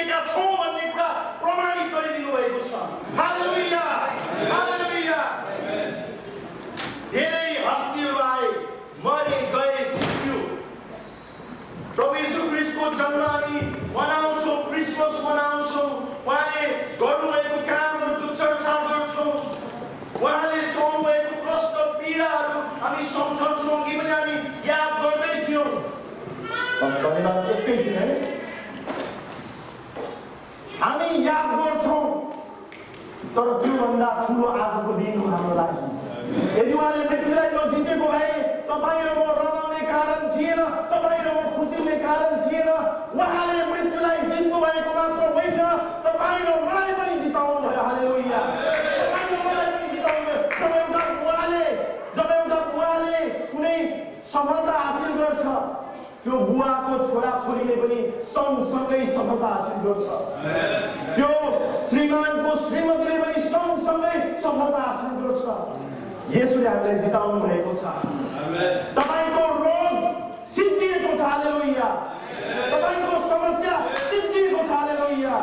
उहाँसँगै जितेका छौँ भन्ने कुरा प्रमाणित गरिदिनु भएको छ हालेलुया हालेलुया धेरै हस्तीहरू आए मरे गए सिद्धियो प्रभु यीशु क्रिस्टको जन्म हामी मनाउँछौँ क्रिसमस मनाउँछौँ उहाँले गर्नुभएको कामहरूको चर्चा गर्छौँ उहाँले सहनुभएको कष्ट पीडाहरू हामी सम्झन्छौँ कि पनि हामी याद गर्दै थियौँ धन्यवाद एकैछिन है हामी याद गर्छौँ तर त्योभन्दा ठुलो आजको दिन हो हाम्रो लागि। यदि उहाँले मृत्युलाई नजितेको भए तपाईँ र म रमाउने कारण थिएन तपाईँ र म खुसी हुने कारण थिएन। उहाँले मृत्युलाई जित्नु भएको मात्र होइन तपाईँ र मलाई पनि जिताउनु भयो र मलाई जब एउटा बुवाले जब एउटा बुवाले कुनै सफलता त्यो बुवाको छोरा छोरीले पनि सँगसँगै सफलता हासिल गर्छ। त्यो श्रीमानको श्रीमतीले पनि सँगसँगै सफलता हासिल गर्छ। यसुले हामीलाई जिताउनु भएको छ। तपाईँको रोग सिद्धिएको छ। हालेलुया। तपाईँको समस्या सिद्धिएको छ। हालेलुया।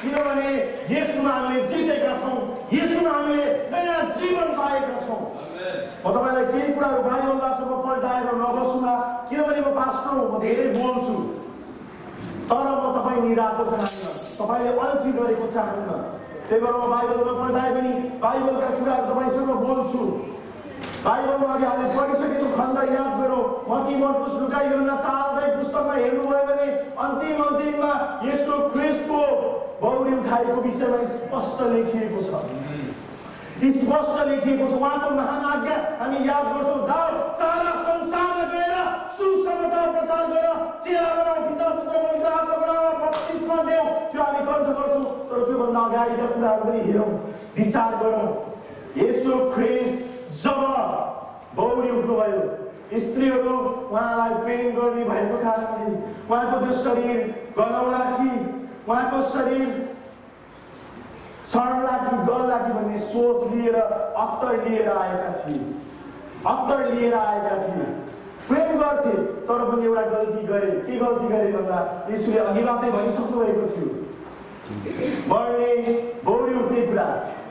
किनभने यसुमा हामीले जितेका छौँ। यसुमा हामीले नयाँ जीवन पाएका छौँ। म तपाईँलाई केही कुराहरू बाइबलबाट म पल्टाएर नबसुला किनभने म पास्टर हो म धेरै बोल्छु तर म तपाईँ निराको चाहन्न तपाईँले अल्छी गरेको चाहन्न त्यही भएर म बाइबलमा पढ्दा पनि बाइबलका कुराहरू तपाईँसँग बोल्छु बाइबलमा अघि हामीले पढिसकेको खण्ड याद गरौँ मती मर्कुस लुकाइ योना चारवटै पुस्तकमा हेर्नुभयो भने अन्तिम अन्तिममा यसो ख्रिस्टको बौरी उठाएको विषयमा स्पष्ट लेखिएको छ स्पष्ट लेखिएको छ उहाँको महान आज्ञा हामी याद गर्छौँ जाओ सारा संसारमा गएर सुसमाचार प्रचार गरेर चेला बनाऊ पिता पुत्र पवित्र आत्मा बत्तिसमा देऊ त्यो हामी कण्ठ गर्छौँ तर त्योभन्दा अगाडिका कुराहरू पनि हेरौँ? विचार गरौँ यसो ख्रिस्ट जब बौरी उठ्नुभयो स्त्रीहरू उहाँलाई प्रेम गर्ने भएको कारणले उहाँको त्यो शरीर गलाउला कि उहाँको शरीर सर्ला कि गल्ला कि भन्ने सोच लिएर अत्तर लिएर आएका थिए। अत्तर लिएर आएका थिए। प्रेम गर्थे तर पनि एउटा गल्ती गरे। के गल्ती गरे भन्दा यसुले अघिबाटै भनिसक्नु भएको थियो। मर्ने बौडी उठ्ने कुरा।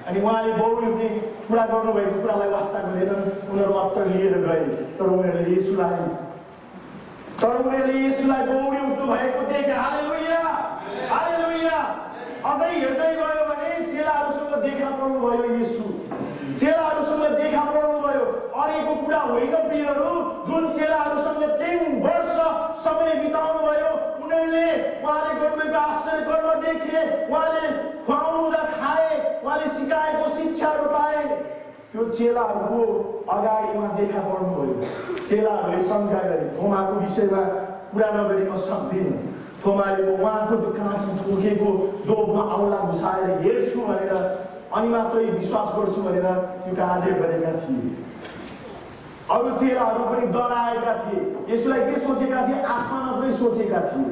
अनि उहाँले बौडी उठ्ने कुरा गर्नुभएको कुरालाई वास्ता गरेनन् उनीहरू अत्तर लिएर गए। तर उनीहरूले यसुलाई तर उनीहरूले यसुलाई बौडी उठ्नु भएको देखे हालेलुया हालेलुया अझै हेर्दै गयो भने देखा पर्नुभयो यीशु। चेलाहरूसँग देखा पर्नुभयो अरेको कुरा होइन प्रियहरू जुन चेलाहरूसँग तिन वर्ष समय बिताउनु भयो उनीहरूले उहाँले गर्नुभएको आश्चर्य कर्म देखे उहाँले खुवाउनु हुँदा खाए उहाँले सिकाएको शिक्षाहरू पाए। त्यो चेलाहरूको अगाडिमा देखा पर्नुभयो। चेलाहरूले शङ्का गरे थोमाको विषयमा कुरा नगरी म सक्दिनँ। थोमाले उहाँको त्यो ठोकेको डोबमा औला घुसाएर हेर्छु भनेर अनि मात्रै विश्वास गर्छु भनेर त्यो कार्य गरेका थिए। अरू चेलाहरू पनि डराएका थिए। यसलाई के सोचेका थिए? आत्मा मात्रै सोचेका थिए।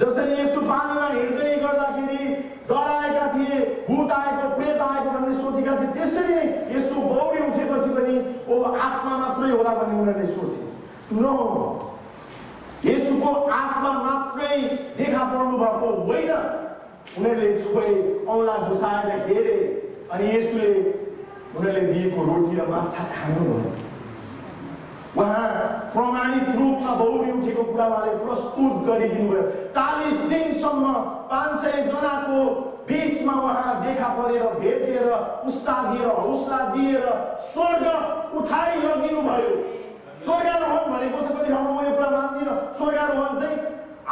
जसरी यसो पानीमा हिँड्दै गर्दाखेरि डराएका थिए भूत आएको प्रेत आएको भन्ने सोचेका थिए त्यसरी नै यसो बौडी उठेपछि पनि ओ आत्मा मात्रै होला भन्ने उनीहरूले सोचे। नो। यसुको आत्मा मात्रै देखा पर्नु भएको होइन। उनीहरूले छोए औँला घुसाएर हेरे अनि यसुले उनीहरूले दिएको रोटी र माछा खानुभयो उहाँ प्रमाणित रूपमा बौडी उठेको कुरा उहाँले प्रस्तुत गरिदिनु भयो। चालिस दिनसम्म पाँच सय जनाको बिचमा उहाँ देखा परेर भेटेर उत्साह दिएर हौसला दिएर स्वर्ग उठाइ लगिनु भयो। स्वर्गारोहण भनेको चाहिँ कति ठाउँमा म यो कुरा मान्दिनँ। स्वर्गारोहण चाहिँ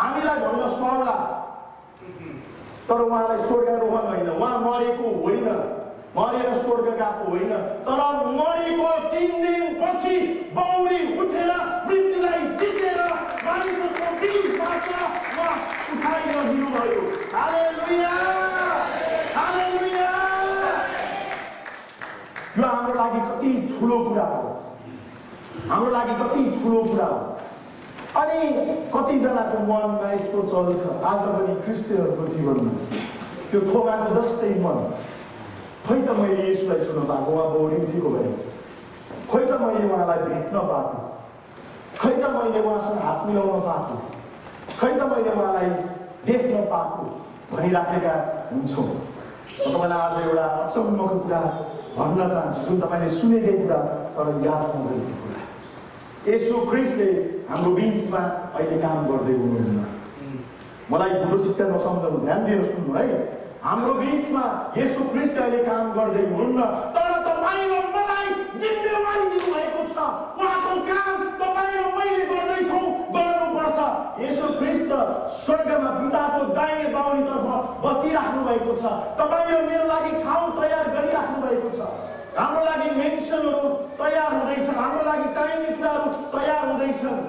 हामीलाई भन्दा सर्ला तर उहाँलाई स्वर्गारोहण होइन उहाँ मरेको होइन मरेर स्वर्ग गएको होइन तर मरेको तिन दिनपछि बौडी उठेर मृत्युलाई जितेर मानिसहरूको बिचबाट उहाँ उठाएर हालेलुया यो हाम्रो लागि कति ठुलो कुरा हो हाम्रो लागि कति ठुलो कुरा हो अनि कतिजनाको मनमा यस्तो चल्छ आज पनि क्रिस्टियनहरूको जीवनमा। त्यो थोमाको जस्तै मन। खै त मैले यसुलाई छुन पाएको उहाँ बौडी उठेको भए। खै त मैले उहाँलाई भेट्न पाएको। खै त मैले उहाँसँग हात मिलाउन पाएको। खै त मैले उहाँलाई देख्न पाएको भनिराखेका हुन्छौँ। तपाईँलाई आज एउटा अचम्मको कुरा भन्न चाहन्छु जुन तपाईँले सुनेकै कुरा तर याद नगरेको कुरा। यसो क्रिस्टले हाम्रो बिचमा अहिले काम गर्दै हुनुहुन्न मलाई झुटो शिक्षा नसम्झाउनु ध्यान दिएर सुन्नु है। हाम्रो बिचमा यसो क्रिस्ट अहिले काम गर्दै हुनुहुन्न तर तपाईँ र मलाई जिम्मेवारी दिनुभएको छ। उहाँको काम तपाईँ र मैले गर्दैछौँ गर्नुपर्छ। यसो क्रिस्ट स्वर्गमा पिताको दाहिने बाहुनीतर्फ बसिराख्नु भएको छ। तपाईँ र मेरो लागि ठाउँ तयार गरिराख्नु भएको छ। हाम्रो लागि मेन्सनहरू तयार हुँदैछन् हाम्रो लागि चाहिने कुराहरू तयार हुँदैछन्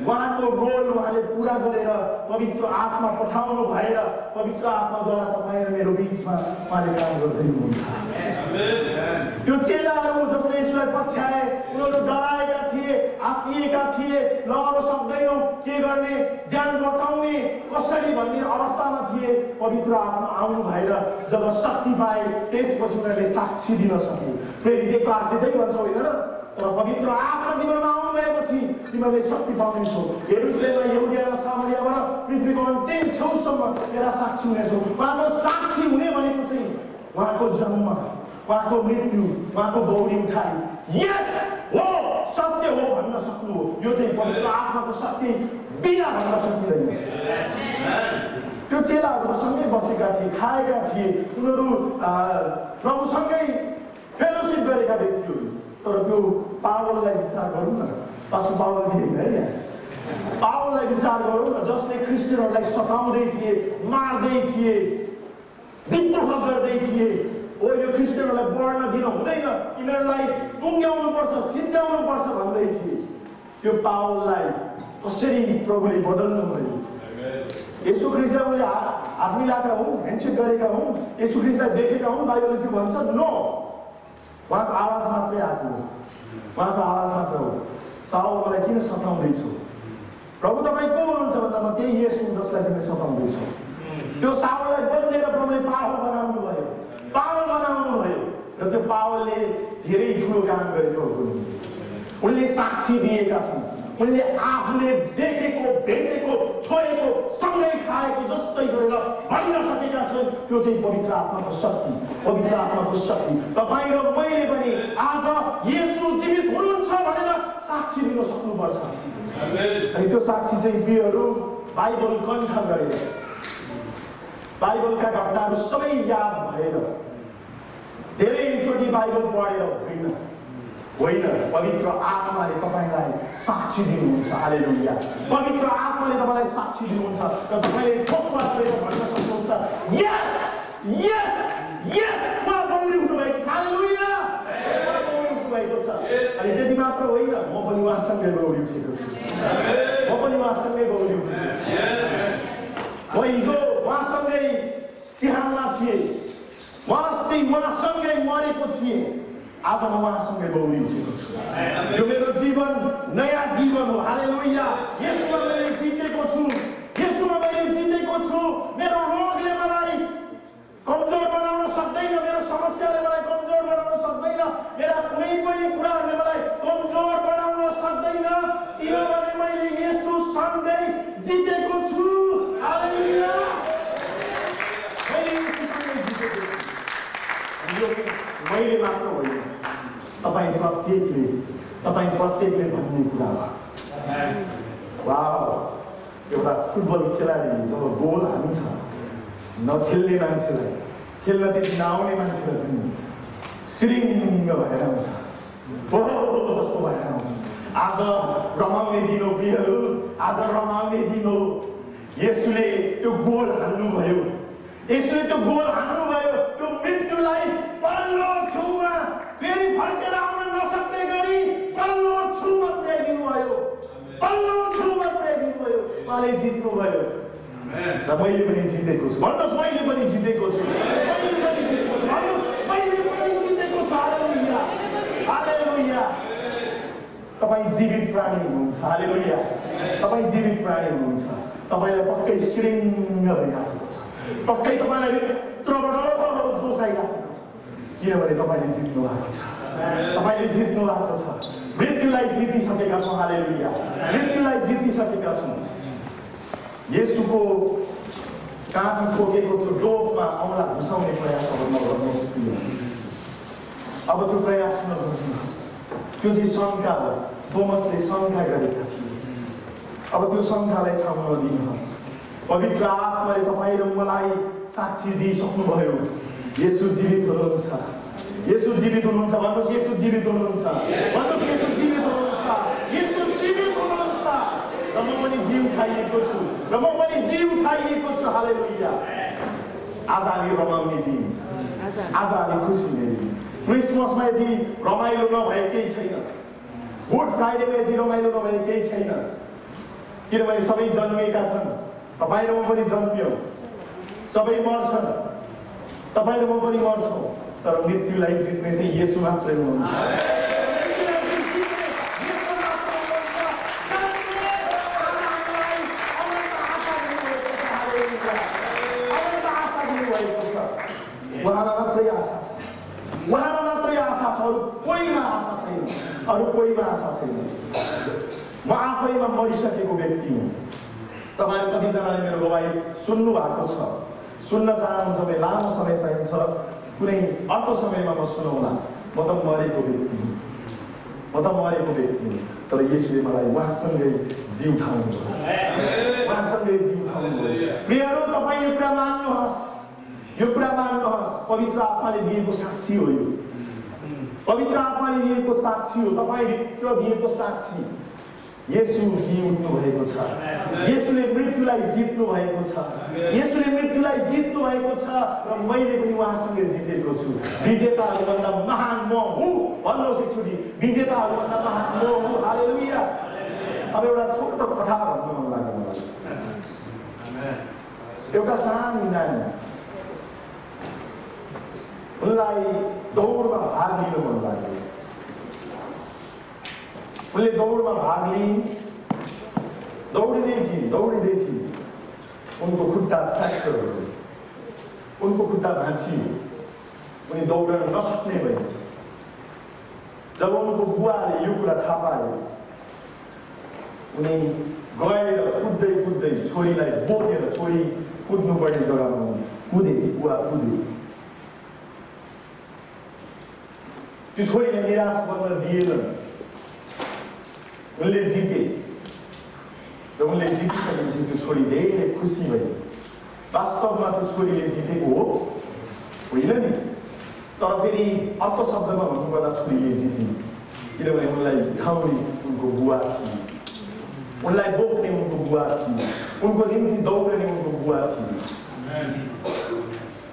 उहाँको रोल उहाँले पुरा गरेर पवित्र आत्मा पठाउनु भएर पवित्र आत्माद्वारा तपाईँ र मेरो बिचमा उहाँले काम गर्दै हुनुहुन्छ त्यो चेलाहरू जसले यसलाई पछ्याए उनीहरू डराएका आत्मिएका थिए ल अब सक्दैनौँ के गर्ने? ज्यान बचाउने कसरी भन्ने अवस्थामा थिए? पवित्र आत्मा आउनु भएर जब शक्ति पाए त्यसपछि उनीहरूले साक्षी दिन सके। प्रेरितको आर्थ त्यही भन्छ होइन? र तर पवित्र आत्मा जीवनमा आउनु गएपछि तिमीहरूले शक्ति पाउनेछौ हेरुसलेममा यहुदिया र सामरियाबाट पृथ्वीको अन्तिम छेउसम्म मेरा साक्षी हुनेछौ। उहाँको साक्षी हुने भनेको चाहिँ उहाँको जन्म उहाँको मृत्यु उहाँको बौडी उठाइ यस हो सत्य हो भन्न सक्नु हो यो चाहिँ पवित्र आत्माको शक्ति बिना भन्न सकिँदैन त्यो चेलाहरू सँगै बसेका थिए खाएका थिए उनीहरू प्रभुसँगै फेलोसिप गरेका व्यक्तिहरू तर त्यो पावललाई विचार गरौँ न पासु पावलजी होइन है पावललाई विचार गरौँ न जसले क्रिस्टियनहरूलाई सताउँदै थिए मार्दै थिए विद्रोह गर्दै थिए हो यो क्रिस्टियनहरूलाई बढ्न दिन हुँदैन यिनीहरूलाई टुङ्ग्याउनु पर्छ सिद्ध्याउनु पर्छ भन्दै थिए त्यो पावललाई कसरी प्रभुले बदल्नु भयो यसो ख्रिस्टलाई मैले हात मिलाएका ह्यान्डसेक गरेका हुन् यसो ख्रिस्टलाई देखेका हुन् बाइबलले त्यो भन्छ नो उहाँको आवाज मात्रै आएको हो उहाँको आवाज मात्र हो साउ मलाई किन सताउँदैछौ प्रभु तपाईँ को हुनुहुन्छ भन्दा म त्यही यस हुँ जसलाई तिमी सताउँदैछौ त्यो साउलाई बदलेर प्रभुले पावल बनाउनु भयो पावल बनाउनु भयो र त्यो पावलले धेरै ठुलो काम गरेको उनले साक्षी दिएका छन्। उनले आफूले देखेको भेटेको छोएको सँगै खाएको जस्तै गरेर भन्न सकेका छन् त्यो चाहिँ पवित्र आत्माको शक्ति पवित्र आत्माको शक्ति। तपाईँ र मैले पनि आज यसु जीवित हुनुहुन्छ भनेर साक्षी दिन सक्नुपर्छ। अनि त्यो साक्षी चाहिँ प्रियहरू बाइबल कण्ठ गरेर बाइबलका घटनाहरू सबै याद भएर धेरैचोटि बाइबल पढेर होइन। होइन। पवित्र आत्माले तपाईँलाई साक्षी दिनुहुन्छ। हालेलुया। पवित्र आत्माले तपाईँलाई साक्षी दिनुहुन्छ र तपाईँले ठोकमा गरेर भन्न सक्नुहुन्छ। यस यस यस उहाँ बौडी उठ्नुभएको छ। हालेलुया! उहाँ बौडी उठ्नुभएको छ। अनि त्यति मात्र होइन म पनि उहाँसँगै बौडी उठेको छु। म पनि उहाँसँगै बौडी उठेको छु म हिजो उहाँसँगै चिहानमा थिएँ उहाँ उहाँसँगै मरेको थिएँ आज म उहाँसँगै छु यो मेरो जीवन नयाँ जीवन हो हाले लोहिया यसमा मैले जितेको छु यसमा मैले जितेको छु मेरो रोगले मलाई कमजोर बनाउन सक्दैन मेरो समस्याले मलाई कमजोर बनाउन सक्दैन मेरा कुनै पनि कुराहरूले मलाई कमजोर बनाउन सक्दैन किनभने मैले यसु सँगै जितेको छु हालेलुया मैले यसुसँगै जितेको छु यो मैले मात्र होइन तपाईँ प्रत्येकले तपाईँ प्रत्येकले भन्ने कुरा वा एउटा फुटबल खेलाडी जब गोल हान्छ नखेल्ने मान्छेलाई खेल्न त्यति नआउने मान्छेलाई पनि सिरिङ्ग भएर आउँछ हो जस्तो भएर आउँछ आज रमाउने दिन हो प्रियहरू आज रमाउने दिन हो यसुले त्यो गोल हान्नुभयो यसले त्यो गोल हान्नुभयो त्यो मृत्युलाई पल्लो छेउमा फेरि फर्केर आउन नसक्ने गरी पल्लो छेउमा पुर्याइदिनु भयो पल्लो छेउमा पुर्याइदिनु भयो उहाँले जित्नुभयो र मैले पनि जितेको छु भन्नुहोस् मैले पनि जितेको छु पनि जितेको पनि जितेको हालेलुया तपाईँ जीवित प्राणी हुनुहुन्छ हालेलुया तपाईँ जीवित प्राणी हुनुहुन्छ तपाईँलाई पक्कै श्रृङ्ग छ पक्कै तपाईँलाई भित्रबाट जोस आइराखेको छ। किनभने तपाईँले जित्नु भएको छ। तपाईँले जित्नु भएको छ। मृत्युलाई जितिसकेका छौँ हालेलुया। मृत्युलाई जितिसकेका छौँ। यसुको काँटी ठोकेको त्यो डोपमा औँला घुसाउने प्रयासहरू नगर्नुहोस्। अब त्यो प्रयास नगर्नुहोस्। त्यो चाहिँ शङ्का हो। थोमसले शङ्का गरेका थिए। अब त्यो शङ्कालाई ठाउँ नदिनुहोस्। पवित्र आत्माले तपाईँ र मलाई साक्षी दिइसक्नुभयो। यसु जीवित हुनुहुन्छ। यसु जीवित हुनुहुन्छ। भन्नुहोस् यसु जीवित हुनुहुन्छ। भन्नुहोस् यसु जीवित हुनुहुन्छ। यसु जीवित हुनुहुन्छ। र म पनि जीव खाइएको छु। र म पनि जीव खाइएको छु। हालेलुया। आज हामी रमाउने दिन। आज हामी खुसी हुने दिन। क्रिसमसमा यदि रमाइलो नभए केही छैन। गुड फ्राइडेमा यदि रमाइलो नभए केही छैन। किनभने सबै जन्मिएका छन्। तपाईँ र म पनि जन्मियौँ। सबै मर्छन् तपाईँ र म पनि मर्छौँ। तर मृत्युलाई जित्ने चाहिँ यसो मात्रै हुनुहुन्छ आशा छैन। अरू कोहीमा आशा छैन। म आफैमा मरिसकेको व्यक्ति हुँ। तपाईँहरू कतिजनाले मेरो गवाई सुन्नु भएको छ सुन्न चाहनुहुन्छ भने लामो समय चाहिन्छ कुनै अर्को समयमा म सुनाउला म त मरेको व्यक्ति म त मरेको व्यक्ति तर यसले मलाई उहाँसँगै जिउ ठाउनु उहाँसँगै जिउ ठाउनु तपाईँ यो कुरा मान्नुहोस् यो कुरा मान्नुहोस् पवित्र आत्माले दिएको साक्षी हो यो पवित्र आत्माले दिएको साक्षी हो तपाईँभित्र दिएको साक्षी यसु जी उठ्नु भएको छ यसुले मृत्युलाई जित्नु भएको छ यसुले मृत्युलाई जित्नु भएको छ र मैले पनि उहाँसँगै जितेको छु विजेताहरूभन्दा महान म हुँ भन्नुहोस् एकचोटि विजेताहरूभन्दा महान म हुँ हालेलुया अब एउटा छोटो कथा भन्नु मन लाग्यो मलाई एउटा सानो नानी उनलाई दौडमा भाग लिनु मन लाग्यो उनले दौडमा भाग लिइन् दौडिँदै थिए दौडिँदै थिए उनको खुट्टा फ्र्याक्चर भयो उनको खुट्टा भाँचियो उनी दौडन नसक्ने भए जब उनको बुवाले यो कुरा थाहा पायो उनी गएर कुद्दै कुद्दै छोरीलाई बोकेर छोरी कुद्नुपर्ने जग्गामा कुदे बुवा कुदे त्यो छोरीलाई निराश गर्न दिएन उनले जिते र उनले जितिसकेपछि त्यो छोरी धेरै खुसी भयो वास्तवमा त्यो छोरीले जितेको हो होइन नि तर फेरि अर्को शब्दमा भन्नुपर्दा छोरीले जिति किनभने उनलाई उठाउने उनको बुवा थिए उनलाई बोक्ने उनको बुवा थिए उनको निम्ति दौडने उनको बुवा थिए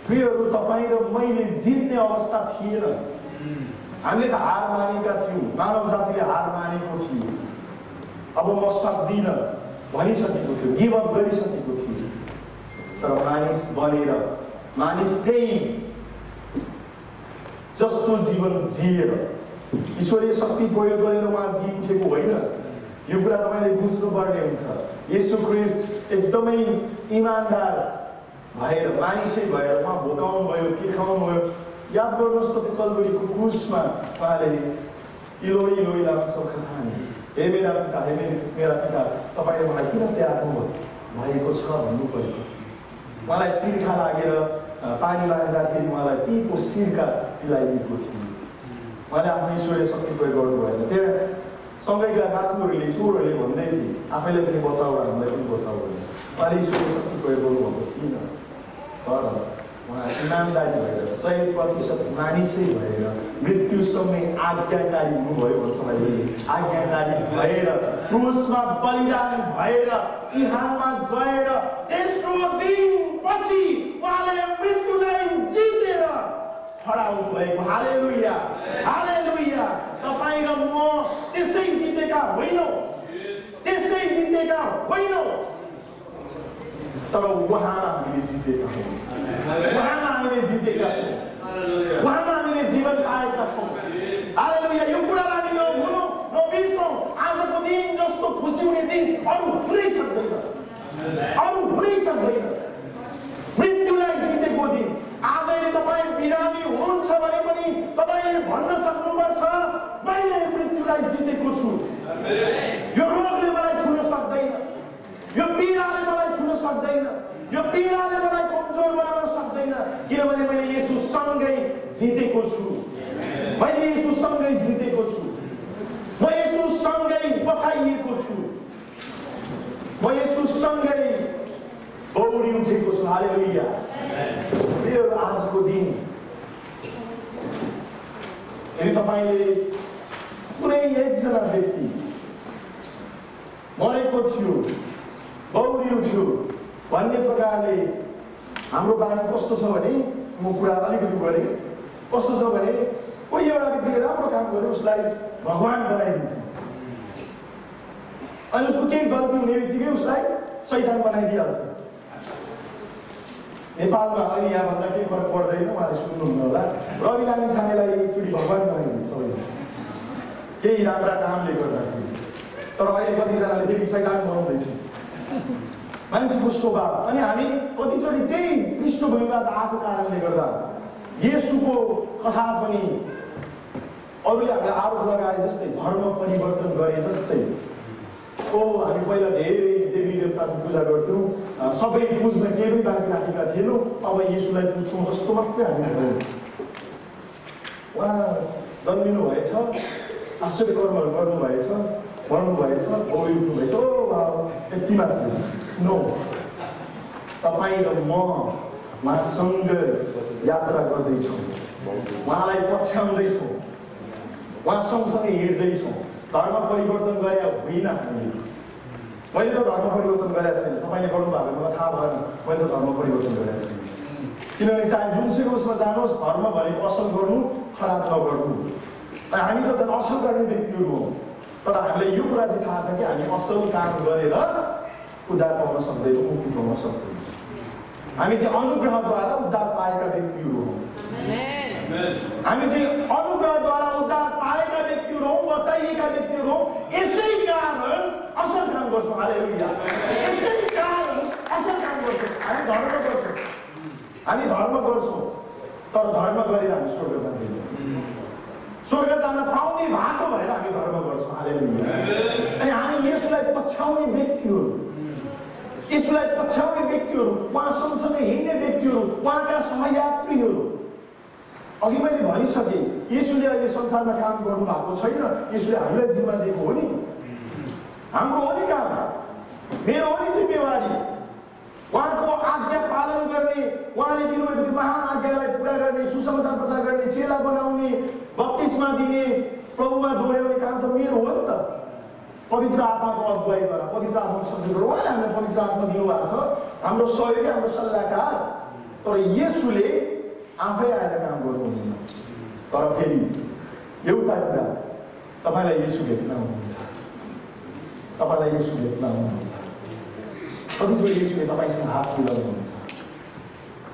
प्रियहरू तपाईँ र मैले जित्ने अवस्था थिएन हामीले त हार मानेका थियौँ मानव जातिले हार मानेको थियो अब म सक्दिनँ भनिसकेको थियो गिभअप गरिसकेको थियो तर मानिस बनेर मानिस त्यही जस्तो जीवन जिएर ईश्वरीय शक्ति प्रयोग गरेर उहाँ जी होइन यो कुरा तपाईँले बुझ्नुपर्ने हुन्छ यसो क्रिस्ट एकदमै इमान्दार भएर मानिसै भएर उहाँ भोकाउनु भयो के खाउनु भयो याद गर्नुहोस् त कलगढीको क्रुसमा उहाँले इलोई इलोई लाग्छ खाने हे मेरा पिता हे मेरा पिता तपाईँले मलाई किन त्याग्नु भएको छ भन्नु पऱ्यो उहाँलाई तिर्खा लागेर पानी लाग्दाखेरि उहाँलाई तीको शिरका पिलाइदिएको थियो। उहाँले आफ्नो ईश्वरीय शक्ति प्रयोग गर्नु भएन। त्यहाँ सँगैका नाथुहरूले चोरहरूले भन्दै थिए आफैले पनि बचाउ हामीलाई पनि बचाउ भने उहाँले ईश्वरीय शक्ति प्रयोग गर्नुभएको थिएन तर उहाँ इमान्दारी भएर सय प्रतिशत मानिसै भएर मृत्युसँगै आज्ञाकारी हुनुभयो भन्छ आज्ञाकारी भएर क्रुसमा बलिदान भएर चिहानमा गएर तेस्रो दिनपछि उहाँले मृत्युलाई जितेर खडा हुनुभएको हाले लुइया हाले लुइया तपाईँ र म त्यसै जितेका होइनौँ। त्यसै जितेका होइनौँ। तर उहाँमा हामीले जितेका हौँ उहाँमा हामीले जितेका छौँ उहाँमा हामीले जीवन पाएका छौँ हालेलुया यो कुरालाई हामी नभुलौँ नबिर्सौँ आजको दिन जस्तो खुसी हुने दिन अरू हुनै सक्दैन अरू हुनै सक्दैन मृत्युलाई जितेको दिन आजले तपाईँ बिरामी हुनुहुन्छ भने पनि तपाईँले भन्न सक्नुपर्छ मैले मृत्युलाई जितेको छु यो रोगले मलाई छुन सक्दैन यो पीडाले मलाई छुन सक्दैन। यो पीडाले मलाई कमजोर बनाउन सक्दैन। किनभने मैले यसुसँगै जितेको छु। मैले यसुसँगै जितेको छु। म यसुसँगै पठाइएको छु। म यसुसँगै बौडी उठेको छु। हालेलुया। यो आजको दिन। यदि तपाईँले कुनै एकजना व्यक्ति मरेको थियो बौडी उठ्यो भन्ने प्रकारले हाम्रो बानी कस्तो छ भने म कुरा अलिकति गरेँ कस्तो छ भने कोही एउटा व्यक्तिले राम्रो काम गर्यो उसलाई भगवान् बनाइदिन्छ। अनि उसको केही गल्ती हुने बित्तिकै उसलाई सैतान बनाइदिइहाल्छ। नेपालमा अहिले यहाँभन्दा केही फरक पर्दैन उहाँले सुन्नुहुन्न होला। रवि लामी सानेलाई एकचोटि भगवान् बनाइदिन्छ सबैले। केही राम्रा कामले गर्दाखेरि। तर अहिले कतिजनाले फेरि सैतान बनाउँदैछ। मान्छेको स्वभाव अनि हामी कतिचोटि त्यही पृष्ठभूमिबाट आएको कारणले गर्दा यसुको कथा पनि अरूले हामीलाई आरोप लगाए जस्तै धर्म परिवर्तन गरे जस्तै। ओ हामी पहिला धेरै देवी देवताको पूजा गर्थ्यौँ। सबै पुज्न केही पनि बाँकी राखेका थिएनौँ। अब यसुलाई पुज्छौँ जस्तो मात्रै हामी उहाँ जन्मिनु भएछ आश्चर्य कर्महरू गर्नुभएछ उठ्नुभएछ। ओ यति नो तपाईँ र म उहाँसँग यात्रा गर्दैछौँ उहाँलाई पछ्याउँदैछौँ उहाँ सँगसँगै हिँड्दैछौँ धर्म परिवर्तन गरे होइन हामीले मैले त धर्म परिवर्तन गरेको छैन तपाईँले गर्नुभएको मलाई थाहा भएन मैले त धर्म परिवर्तन गरेको छैन किनभने चाहे जुनसुकै उसमा जानुहोस् धर्म भनेको असल गर्नु खराब नगर्नु हामी त झन् असल गर्ने व्यक्तिहरू हौँ तर हामीलाई यो कुरा चाहिँ थाहा छ कि हामी असल काम गरेर उद्धार पाउन सक्दैनौँ मुक्ति पाउन सक्दैनौँ हामी चाहिँ अनुग्रहद्वारा उद्धार पाएका व्यक्तिहरू हौँ हामी चाहिँ अनुग्रहद्वारा उद्धार पाएका व्यक्तिहरू हौँ बचाइएका व्यक्तिहरू हौँ यसै कारण असल काम गर्छौँ हाले यसै कारण असल काम गर्छौँ हामी धर्म गर्छौँ हामी धर्म गर्छौँ तर धर्म गरेर हामी स्वर्ग जाँदैनौँ स्वर्ग जान पाउने भएको भएर हामी धर्म गर्छौँ हाले अनि हामी यसलाई पछ्याउने व्यक्तिहरू यसलाई पछ्याउने व्यक्तिहरू उहाँ सँगसँगै हिँड्ने व्यक्तिहरू उहाँका सहयात्रीहरू अघि मैले भनिसकेँ यसुले अहिले संसारमा काम गर्नु भएको छैन यसुले हामीलाई जिम्मा दिएको हो नि हाम्रो हो नि काम मेरो हो नि जिम्मेवारी उहाँको आज्ञा पालन गर्ने उहाँले दिनुभएको महान आज्ञालाई पुरा गर्ने सुसमाचार प्रचार गर्ने चेला बनाउने बत्तिसमा दिने प्रभुमा डोर्याउने काम त मेरो हो नि त पवित्र आत्माको अगुवाईद्वारा पवित्र आत्माको शक्तिबाट उहाँले हामीलाई पवित्र आत्मा दिनुभएको छ हाम्रो सहयोगी हाम्रो सल्लाहकार तर यसुले आफै आएर काम गर्नुहुन्न तर फेरि एउटा कुरा तपाईँलाई यसु भेट्न आउनुहुन्छ तपाईँलाई यसु भेट्न आउनुहुन्छ कतिचोटि यसुले तपाईँसँग हात मिलाउनुहुन्छ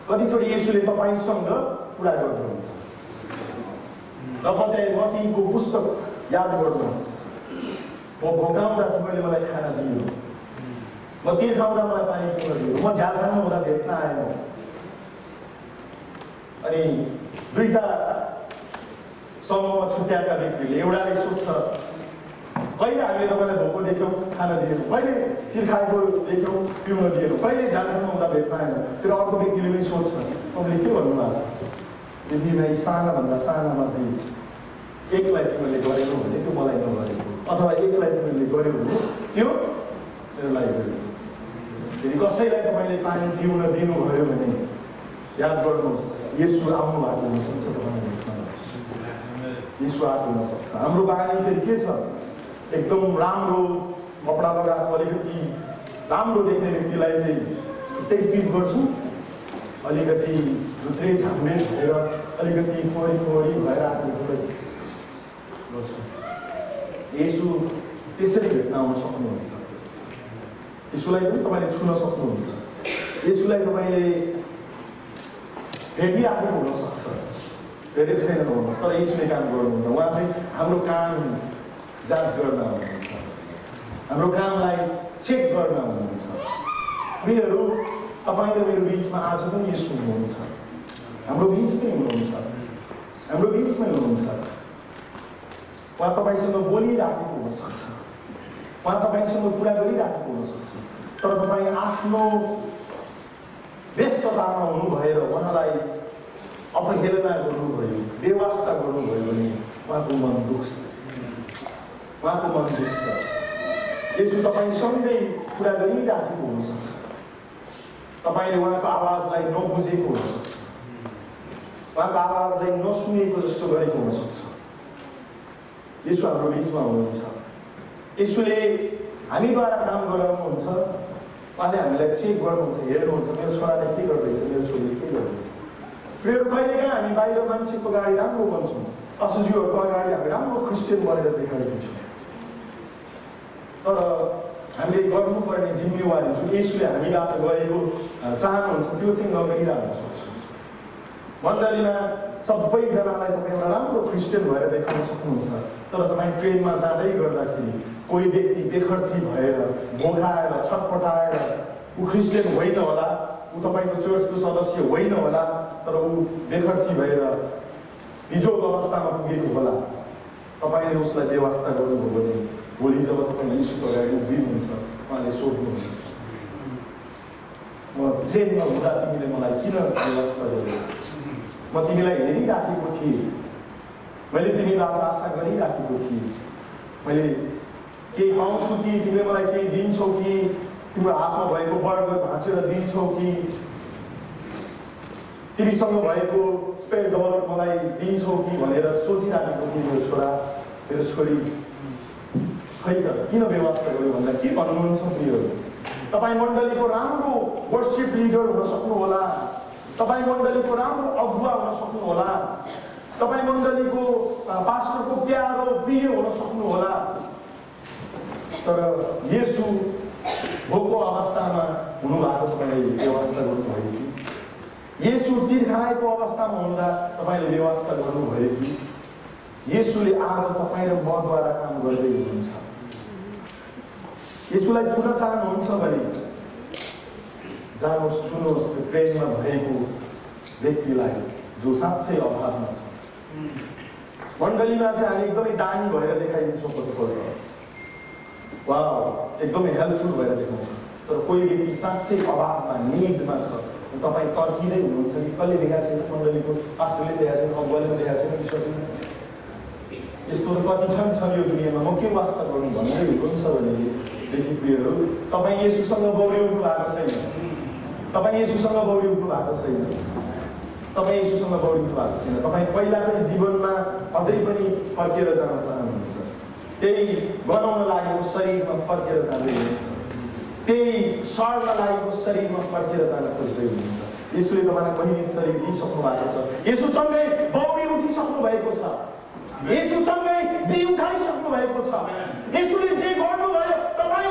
कतिचोटि यसुले तपाईँसँग कुरा गर्नुहुन्छ र कतै पुस्तक याद गर्नुहोस् म भोकाउँदा तिमीले मलाई खाना दियो। म तिर्खाउँदा मलाई पानी पिउन दियो। म झारखण्डमा हुँदा भेट्न आएँ अनि दुईवटा समूहमा छुट्याएका व्यक्तिले एउटाले सोध्छ कहिले हामीले तपाईँलाई भोको देख्यौँ खाना दिएनौँ? कहिले तिर्खाएको देख्यौँ पिउन दिएनौँ? कहिले झारखण्डमा हुँदा भेट्न आएन? फेरि अर्को व्यक्तिले पनि सोध्छ तपाईँले के भन्नुभएको छ? यदि सानाभन्दा सानामा एकलाई तिमीले गरेनौ भने त्यो मलाई नगरेको अथवा एकलाई तिमीले गर्यो भने त्यो गर्यो फेरि कसैलाई तपाईँले पानी पिउन दिनुभयो भने याद गर्नुहोस् यसो आउनु भएको हुनसक्छ तपाईँले यसो आएको हुनसक्छ। हाम्रो बानी फेरि के छ? एकदम राम्रो कपडा लगाएको अलिकति राम्रो देख्ने व्यक्तिलाई चाहिँ छुट्टै ट्रिट गर्छु। अलिकति भित्रै झाम्रे भएर अलिकति फोहोरी फोहोरी भएर आफ्नो गर्छु। यसो त्यसरी भेट्न आउन सक्नुहुन्छ यसोलाई पनि तपाईँले छुन सक्नुहुन्छ यसोलाई तपाईँले भेटिराखेको हुनसक्छ भेटेको छैन भन्नुहोस् तर यसले काम गर्नुहुन्न उहाँ चाहिँ हाम्रो काम जाँच गर्न हुनुहुन्छ हाम्रो कामलाई चेक गर्न हुनुहुन्छ प्रियहरू तपाईँ र मेरो बिचमा आज पनि यसो हुनुहुन्छ हाम्रो बिचमै हुनुहुन्छ हाम्रो बिचमै हुनुहुन्छ उहाँ तपाईँसँग बोलिराखेको हुनसक्छ उहाँ तपाईँसँग कुरा गरिराखेको हुनसक्छ तर तपाईँ आफ्नो व्यस्ततामा हुनु भएर उहाँलाई अपहेलना गर्नुभयो व्यवस्था गर्नुभयो भने उहाँको मन दुख्छ उहाँको मन दुख्छ यसो तपाईँसँगै कुरा गरिराखेको हुनसक्छ तपाईँले उहाँको आवाजलाई नबुझेको हुनसक्छ उहाँको आवाजलाई नसुनेको जस्तो गरेको हुनसक्छ यसो हाम्रो बिचमा हुनुहुन्छ यसोले हामीद्वारा काम गराउनुहुन्छ उहाँले हामीलाई चेक गर्नुहुन्छ हेर्नुहुन्छ मेरो छोराले के गर्दैछ मेरो छोरीले के गर्दैछ प्रेयर कहिलेकाहीँ हामी बाहिर मान्छेको अगाडि राम्रो बन्छौँ असुजीहरूको अगाडि हामी राम्रो क्रिस्चियन बनेर देखाइदिन्छौँ तर हामीले गर्नुपर्ने जिम्मेवारी जुन यसुले हामीबाट गरेको चाहनुहुन्छ त्यो चाहिँ नगरिरहन सक्छौँ मण्डलीमा सबैजनालाई तपाईँ एउटा राम्रो क्रिस्चियन भएर देखाउन सक्नुहुन्छ तर तपाईँ ट्रेनमा जाँदै गर्दाखेरि कोही व्यक्ति बेखर्ची भएर भोकाएर छटपटाएर ऊ क्रिस्चियन होइन होला ऊ तपाईँको चर्चको सदस्य होइन होला तर ऊ बेखर्ची भएर बिजोग अवस्थामा पुगेको होला। तपाईँले उसलाई व्यवस्था गर्नुभयो भने भोलि जब तपाईँ यीशुको अगाडि उभिनुहुन्छ उहाँले सोध्नुहुन्छ। म ट्रेनमा हुँदा तिमीले मलाई किन व्यवस्था गर्यो? म तिमीलाई हेरिराखेको थिएँ। मैले तिमीबाट आशा गरिराखेको थिएँ। मैले केही पाउँछु कि तिमीले मलाई केही दिन्छौ कि तिम्रो हातमा भएको वर्ग भाँचेर दिन्छौ कि तिमीसँग भएको स्पेयर डलर मलाई दिन्छौ कि भनेर सोचिराखेको थिएँ मेरो छोरा मेरो छोरी। खै त किन व्यवस्था गर्यो भन्दा के भन्नुहुन्छ प्रियहरू तपाईँ मण्डलीको राम्रो वर्सिप लिडर हुन सक्नुहोला। तपाईँ मण्डलीको राम्रो अगुवा हुन सक्नुहोला। तपाईँ मण्डलीको पास्टरको प्यारो प्रिय हुन सक्नुहोला। तर यसु भोको अवस्थामा हुनुभएको तपाईँले व्यवस्था गर्नुभयो कि? यसु तिर्खाएको अवस्थामा हुँदा तपाईँले व्यवस्था गर्नुभयो कि? यसुले आज तपाईँ र मद्वारा काम गर्दै हुनुहुन्छ। यसुलाई छुन चाहनुहुन्छ भने जानुहोस् सुन्नुहोस् त्यो ट्रेनमा भएको व्यक्तिलाई जो साँच्चै अभावमा छ मण्डलीमा चाहिँ हामी एकदमै दानी भएर देखाइदिन्छौँ कतिपल्ट वा एकदमै हेल्पफुल भएर देखाउँछ तर कोही व्यक्ति साँच्चै अभावमा निडमा छ तपाईँ तर्किँदै हुनुहुन्छ कि कसले देखाएको छैन मण्डलीको पास्टरले देखाएको छैन अगुवाले देखाएको छैन विश्वास यस्तो त कति छन् छन् यो दुनियाँमा म के वास्ता गर्नु भन्दै हुनुहुन्छ भने देखि प्रियहरू तपाईँ यसुसँग बौडी उठ्नु भएको छैन तपाईँ यसुसँग बौडी उठ्नु भएको छैन तपाईँ यसुसँग बौडी उठ्नु भएको छैन तपाईँ पहिलाकै जीवनमा अझै पनि फर्केर जान चाहनुहुन्छ। त्यही बनाउन लागेको शरीरमा फर्केर जाँदै हुनुहुन्छ। त्यही सर्न लागेको शरीरमा फर्केर जान खोज्दै हुनुहुन्छ। यसुले तपाईँलाई महिनित शरीर दिइसक्नु भएको छ। यसुसँगै बौडी उठिसक्नु भएको छ। यसुसँगै जी उठाइसक्नु भएको छ। यसुले जे गर्नुभयो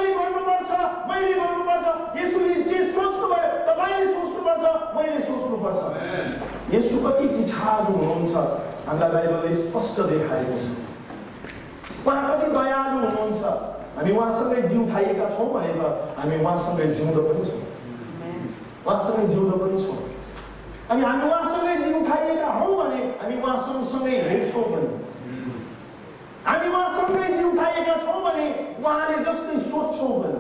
तपाईँले गर्नुपर्छ मैले गर्नुपर्छ। यसुले जे सोच्नुभयो तपाईँले सोच्नुपर्छ मैले सोच्नुपर्छ। यसु कति पिछाडु हुनुहुन्छ हामीलाई बाइबलले स्पष्ट देखाएको छ। उहाँ कति दयालु हुनुहुन्छ। हामी उहाँसँगै जिउ उठाइएका छौँ भने त हामी उहाँसँगै जिउँदो पनि छौँ। उहाँसँगै जिउँदो पनि छौँ। अनि हामी उहाँसँगै जिउ उठाइएका हौँ भने हामी उहाँ सँगसँगै हिँड्छौँ पनि। हामी उहाँसँगै जिउ उठाइएका छौँ भने उहाँले जस्तै सोध्छौँ पनि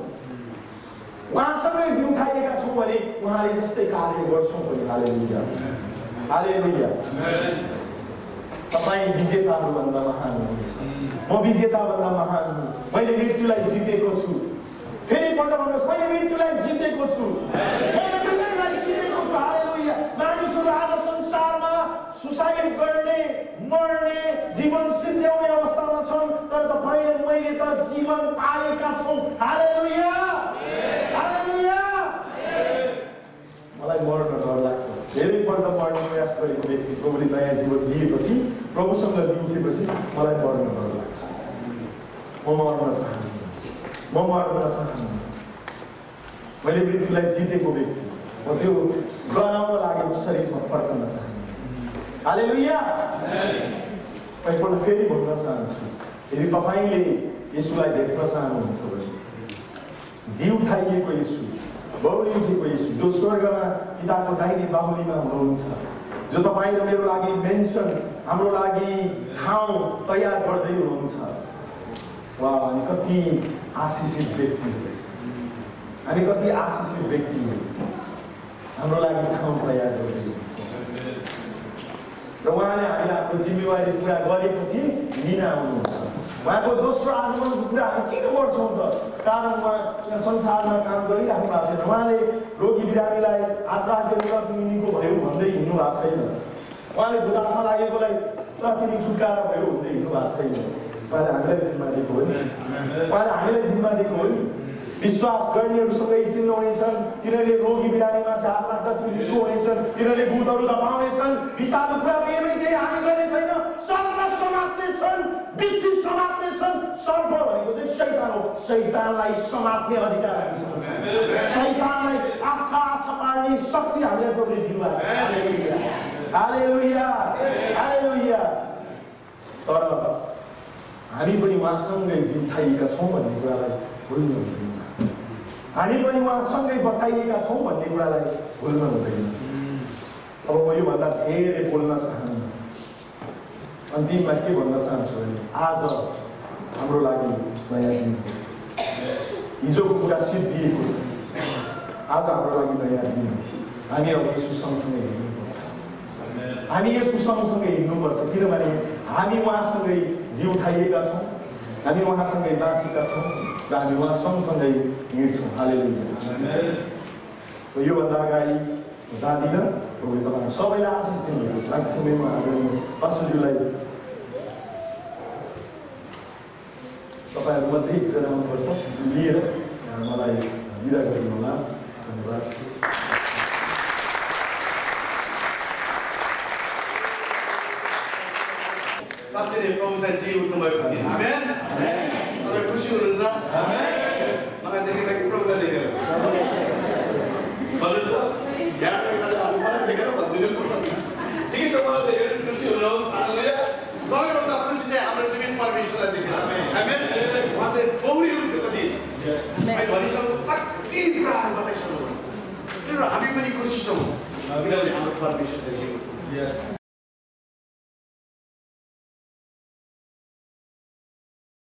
उहाँसँगै जिउ उठाइएका छौँ भने उहाँले जस्तै कार्य गर्छौँ पनि हाले लुया हाले लुया तपाईँ विजेताहरूभन्दा महान हुनुहुन्छ म विजेताभन्दा महान हुँ मैले मृत्युलाई जितेको छु फेरि पल्ट भन्नुहोस् मैले मृत्युलाई जितेको छु मर्ने जीवन सिद्ध्याउने अवस्थामा छौँ तर तपाईँ मैले त जीवन पाएका छौँ। हालेलुया! हालेलुया! मलाई मर्न डर लाग्छ। धेरैपल्ट मर्ने प्रयास गरेको व्यक्ति प्रभुले नयाँ जीवन दिएपछि प्रभुसँग जीव उठेपछि मलाई मर्न डर लाग्छ। म मर्न चाहन्छु। म मर्न चाहन्छु। मैले मृत्युलाई जितेको व्यक्ति म त्यो गराउन लागेको शरीरमा फर्कन चाहन्छु। हालेलुया एकपल्ट फेरि भन्न चाहन्छु यदि तपाईँले यसुलाई भेट्न चाहनुहुन्छ भने जीव उठाइएको यसु बौली उठेको यसु जो स्वर्गमा पिताको दाहिने बाहुलीमा हुनुहुन्छ जो तपाईँ र मेरो लागि मेन्सन हाम्रो लागि ठाउँ तयार गर्दै हुनुहुन्छ वा अनि कति आशिषित व्यक्ति हामी कति आशिषित व्यक्ति हाम्रो लागि ठाउँ तयार गर्दै र उहाँले हामीलाई आफ्नो जिम्मेवारी पुरा गरेपछि लिन आउनुहुन्छ उहाँको दोस्रो आगमनको कुरा हामी किन गर्छौँ त कारण उहाँ संसारमा काम गरिराख्नु भएको छैन उहाँले रोगी बिरामीलाई हात राखेर निको भयो भन्दै हिँड्नु भएको छैन उहाँले भुटानमा लागेकोलाई तिमी छुटकारा भयो भन्दै हिँड्नु भएको छैन उहाँले हामीलाई जिम्मा दिएको हो नि उहाँले हामीलाई जिम्मा दिएको हो नि विश्वास गर्नेहरूसँगै चिन्नु हुनेछन् तिनीहरूले रोगी बिरामीमा हात राख्दा निको हुनेछन् तिनीहरूले भूतहरू दबाउनेछन् विषालु कुरा पनि केही हानि गर्ने छैन सर्प समात्ने छन् बिच्छी समात्ने छन् सर्प भनेको चाहिँ शैतान हो शैतानलाई समात्ने अधिकार हामीसँग शैतानलाई आँखा आँखा पार्ने शक्ति हामीलाई प्रभुले तर हामी पनि उहाँसँगै जिउठाइएका छौँ भन्ने कुरालाई भुल्नु हुँदैन हामी पनि उहाँसँगै बचाइएका छौँ भन्ने कुरालाई भुल्नु हुँदैन अब म योभन्दा धेरै बोल्न चाहन्न अन्तिममा के भन्न चाहन्छु भने आज हाम्रो लागि नयाँ दिन हो हिजोको कुरा सिद्धिएको छ आज हाम्रो लागि नयाँ दिन हामी अब यसो सँगसँगै हिँड्नुपर्छ हामी यसो सँगसँगै हिँड्नुपर्छ किनभने हामी उहाँसँगै जिउ उठाइएका छौँ हामी उहाँसँगै बाँचेका छौँ र हामी उहाँ सँगसँगै हिँड्छौँ हालेलुया योभन्दा अगाडि जाँदिनँ प्रभुले तपाईँहरू सबैलाई आशिष दिनुभएको छ बाँकी समयमा हाम्रो पासुज्यूलाई तपाईँहरू मध्ये एकजना आउनुपर्छ लिएर मलाई विदा गरिदिनु होला धन्यवाद साँच्चै नै प्रभु चाहिँ जी उठ्नुभयो भने आमेन तपाईँ खुसी हुनुहुन्छ मलाई देखेर कि प्रभुलाई देखेर ठिकै त मलाई देखेर खुसी हुनुहोस् हालेलुया सबैभन्दा खुसी चाहिँ हाम्रो जीवित परमेश्वरलाई देखेर आमेन उहाँ चाहिँ पौडी उठ्यो कति भनिसक्नु कति कुराहरू बताइसक्नु हामी पनि खुसी छौँ किनभने हाम्रो परमेश्वर चाहिँ जीवित